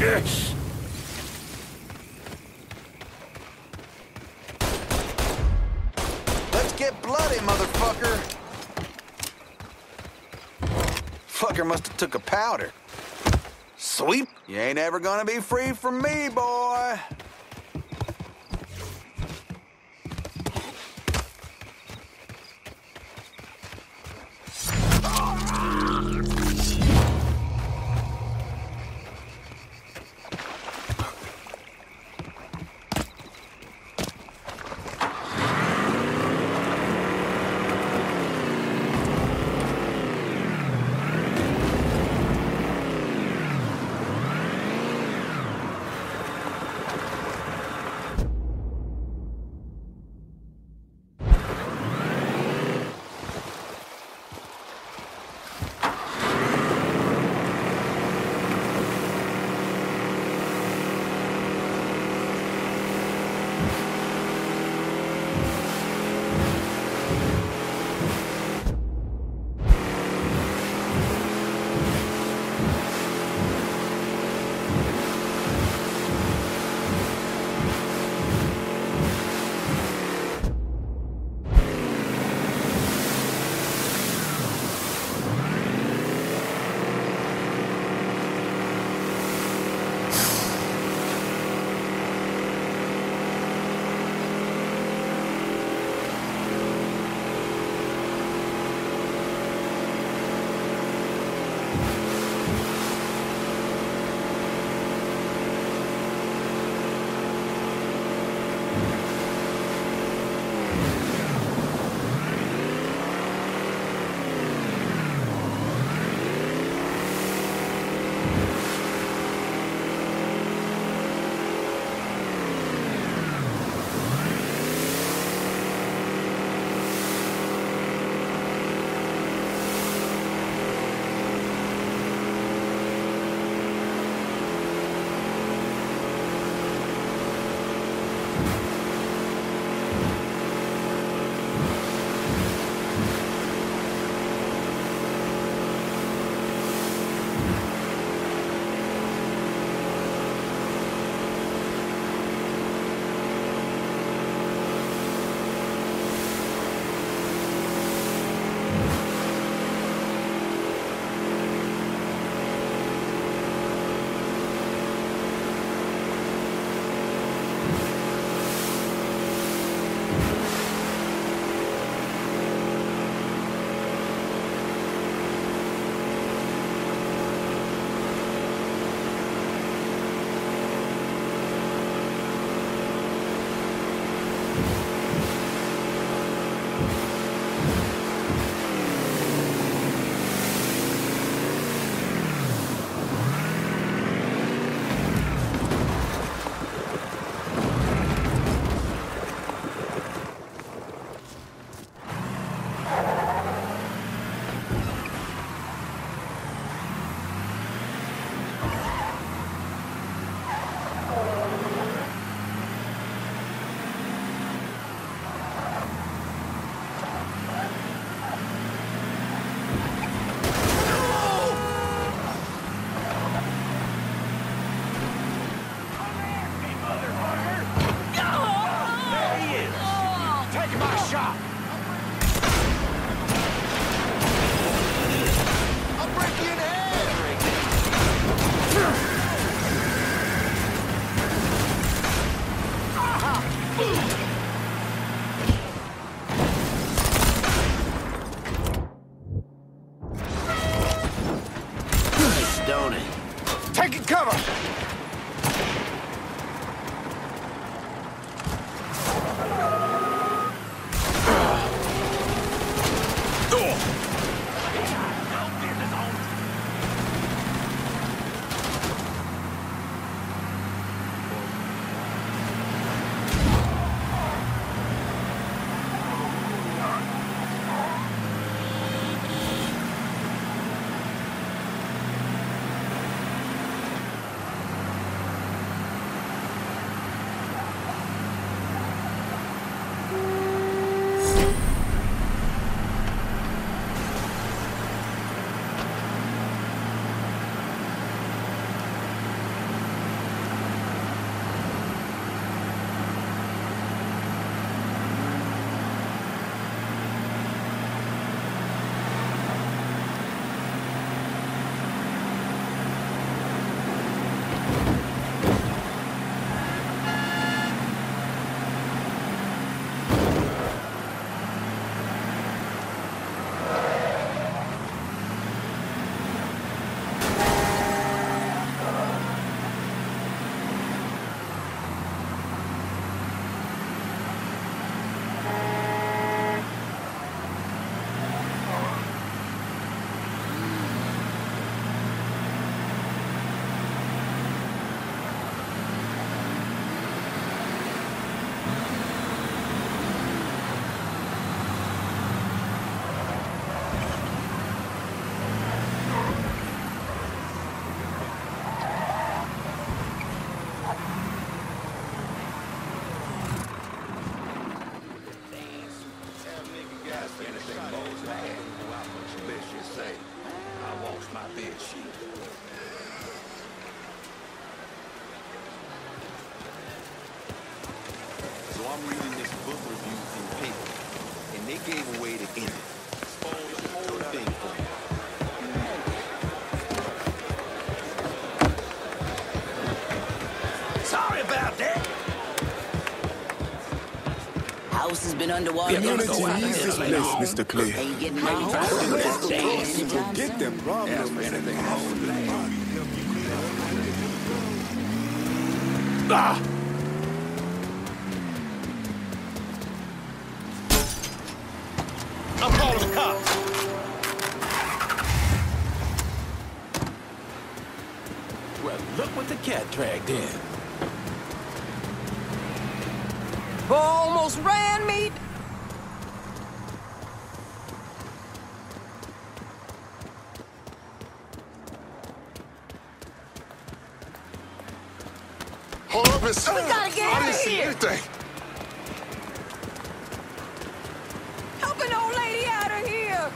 Let's get bloody, motherfucker. Fucker must have took a powder. Sweep. You ain't ever gonna be free from me, boy. Taking I'm reading this book review in paper, and they gave away the ending. Spoiled the whole thing for me. Sorry about that. House has been underwater. Community for so needs this place. Mr. Clay. Ain't getting my home. Anytime Forget them problems. I'm cat dragged in. Almost ran me. Hold up and We gotta get I out didn't of here. anything. Help an old lady out of here.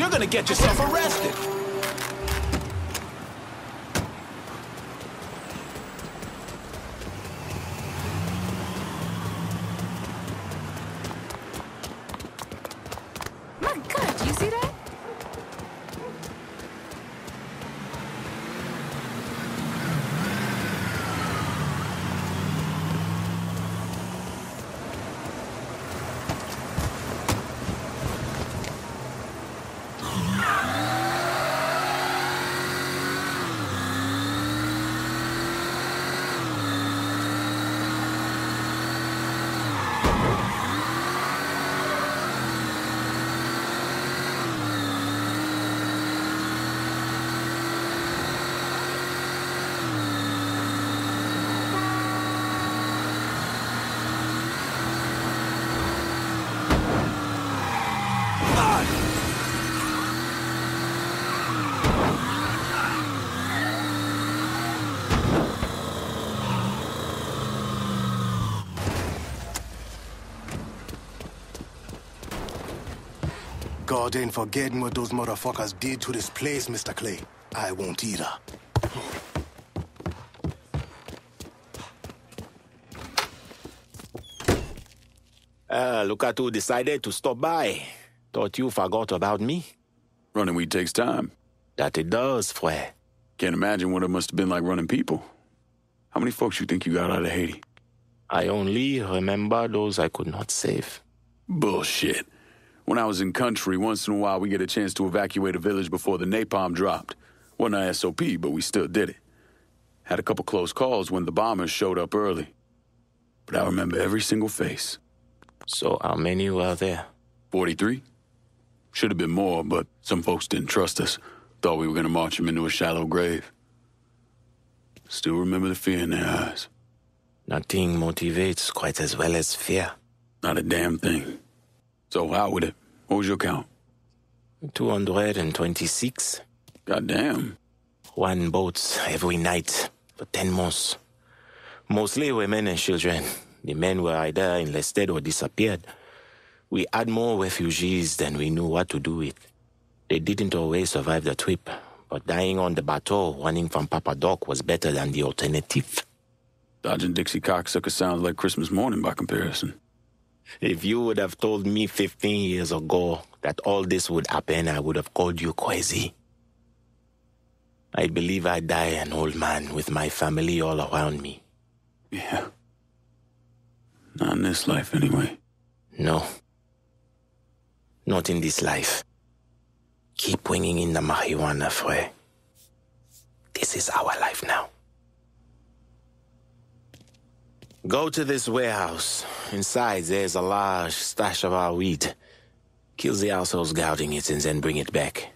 You're gonna get yourself arrested. My God, do you see that? God ain't forgetting what those motherfuckers did to this place, Mr. Clay. I won't either. Uh, look at who decided to stop by. Thought you forgot about me. Running weed takes time. That it does, Fre. Can't imagine what it must have been like running people. How many folks you think you got out of Haiti? I only remember those I could not save. Bullshit. When I was in country, once in a while we get a chance to evacuate a village before the napalm dropped. Wasn't a SOP, but we still did it. Had a couple close calls when the bombers showed up early. But I remember every single face. So how many were there? 43? Should have been more, but some folks didn't trust us. Thought we were gonna march them into a shallow grave. Still remember the fear in their eyes. Nothing motivates quite as well as fear. Not a damn thing. So it. What was your count? 226. Goddamn. One boat every night for 10 months. Mostly women and children. The men were either enlisted or disappeared. We had more refugees than we knew what to do with. They didn't always survive the trip, but dying on the bateau running from Papa Doc was better than the alternative. Dodging Dixie cocksucker sounds like Christmas morning by comparison. If you would have told me 15 years ago that all this would happen, I would have called you crazy. I believe I die an old man with my family all around me. Yeah. Not in this life, anyway. No. Not in this life. Keep bringing in the marijuana, Frey. This is our life now. Go to this warehouse. Inside, there's a large stash of our wheat. Kill the assholes guarding it and then bring it back.